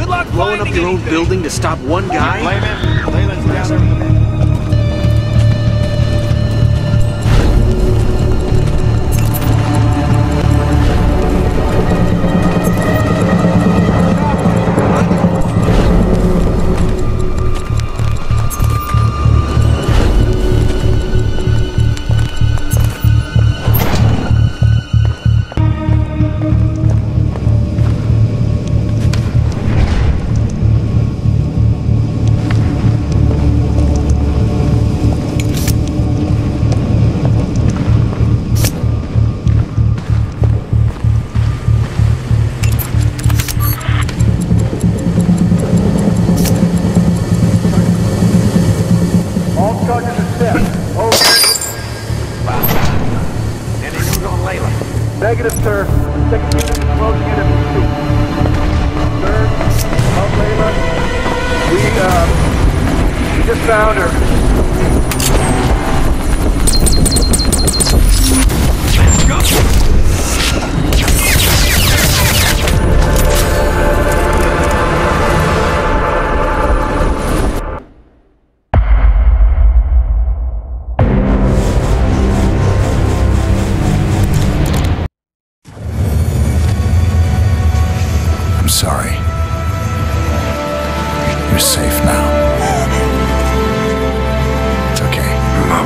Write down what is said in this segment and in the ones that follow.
Good luck Blowing up your own building to stop one guy? Just found her.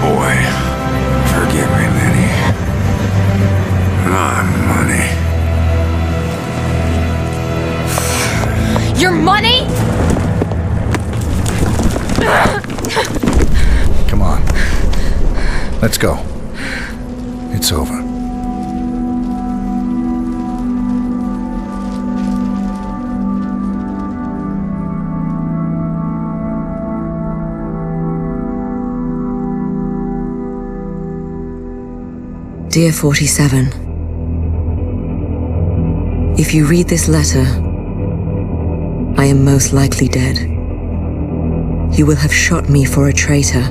Boy. Forgive me, Lenny. My money. Your money? Come on. Let's go. It's over. Dear 47, If you read this letter, I am most likely dead. You will have shot me for a traitor,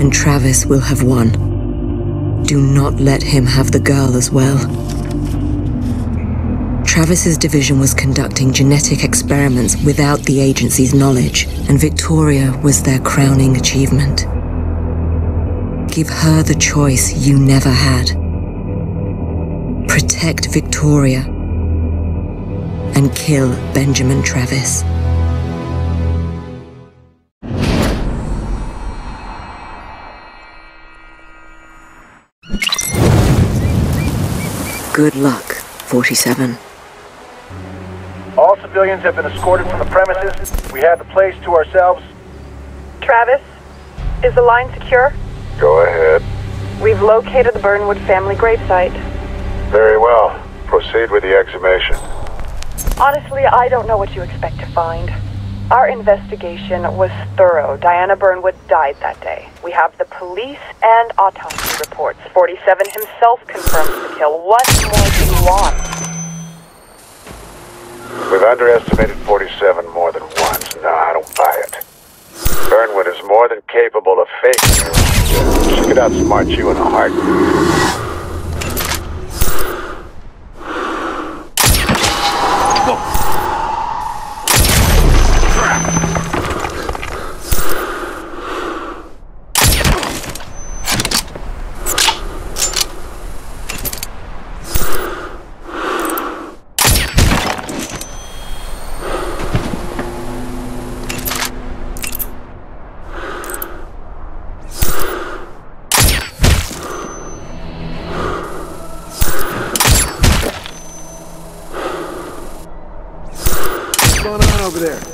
and Travis will have won. Do not let him have the girl as well. Travis's division was conducting genetic experiments without the agency's knowledge, and Victoria was their crowning achievement. Give her the choice you never had. Protect Victoria and kill Benjamin Travis. Good luck, 47. All civilians have been escorted from the premises. We have the place to ourselves. Travis, is the line secure? Go ahead. We've located the Burnwood family gravesite. Very well. Proceed with the exhumation. Honestly, I don't know what you expect to find. Our investigation was thorough. Diana Burnwood died that day. We have the police and autopsy reports. 47 himself confirms the kill. What more do you want? We've underestimated 47 more than once. No, I don't buy it. Burnwood is more than capable of faking her. She could outsmart you in a heartbeat. What's going on over there?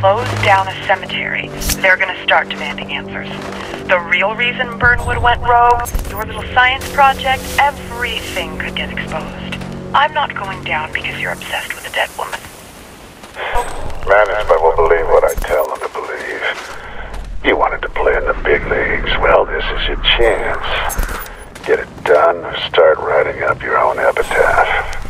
Close down a cemetery, they're gonna start demanding answers. The real reason Burnwood went rogue, your little science project, everything could get exposed. I'm not going down because you're obsessed with a dead woman. Management will believe what I tell them to believe. You wanted to play in the big leagues. Well, this is your chance. Get it done start writing up your own epitaph.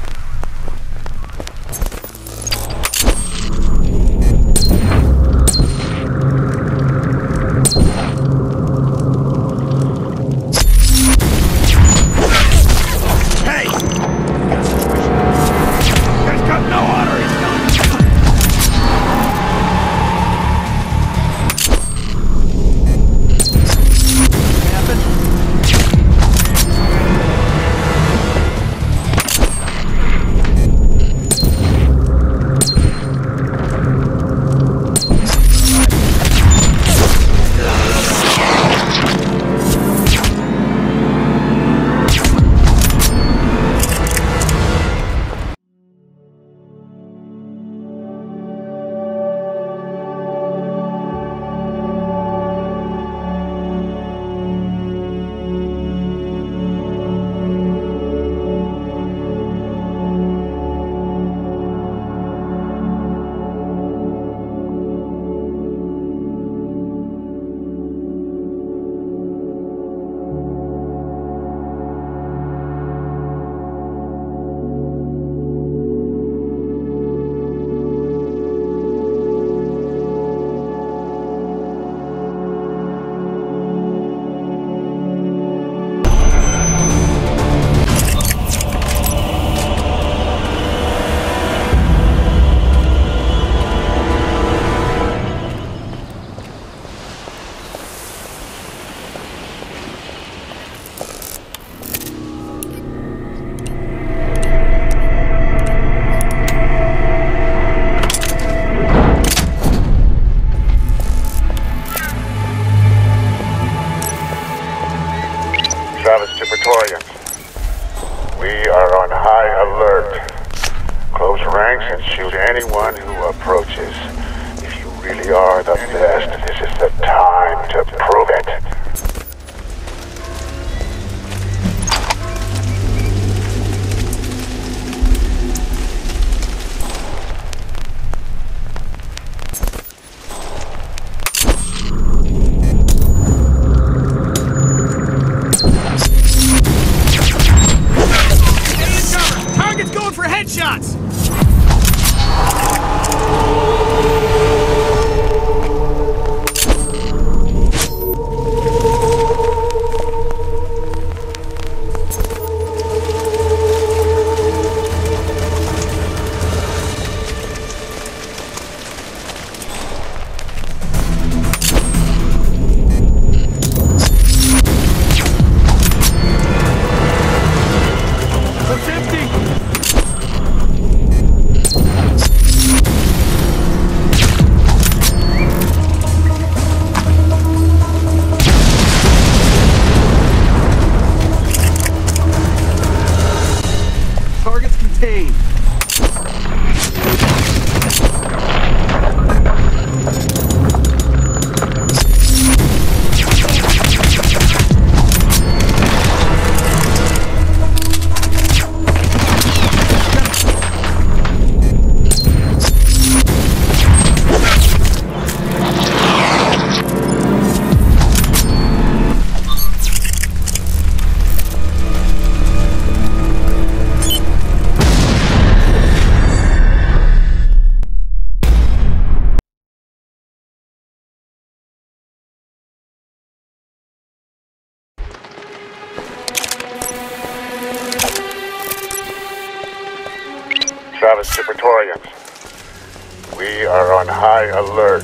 We are on high alert.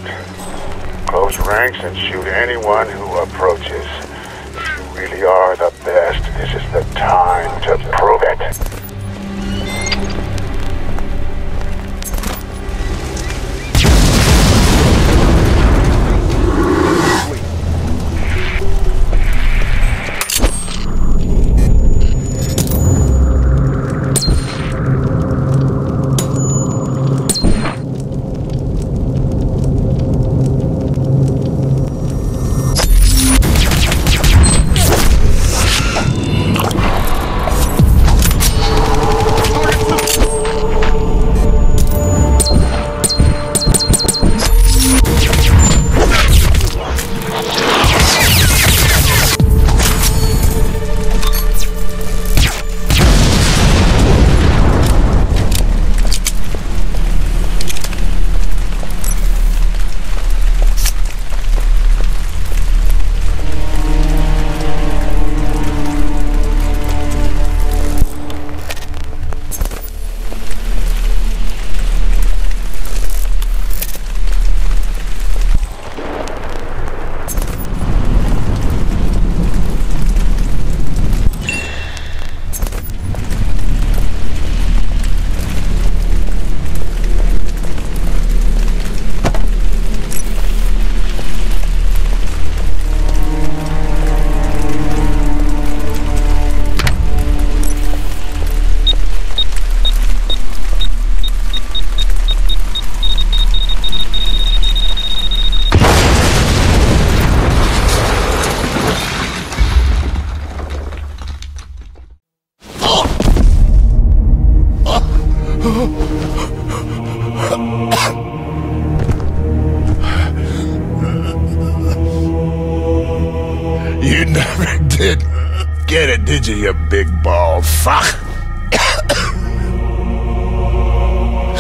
Close ranks and shoot anyone who approaches. You really are the best, this is the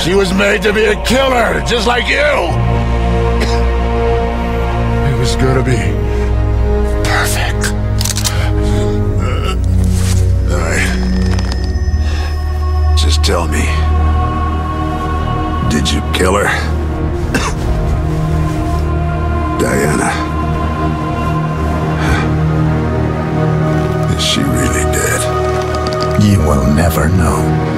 she was made to be a killer, just like you. It was gonna be perfect. All right. Just tell me. Did you kill her? Diana. Is she really dead? You will never know.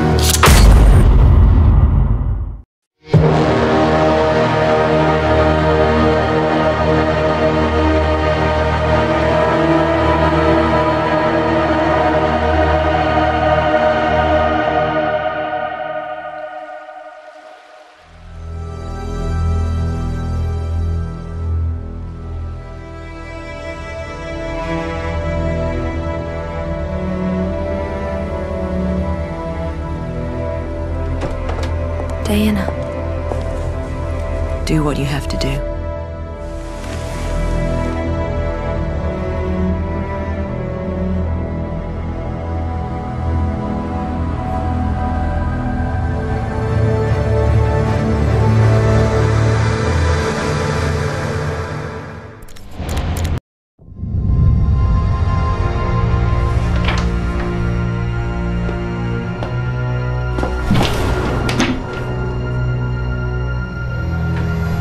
Diana. Do what you have to do.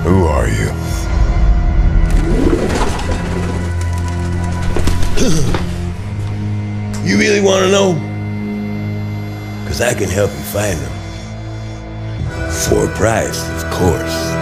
Who are you? You really want to know? Because I can help you find them. For a price, of course.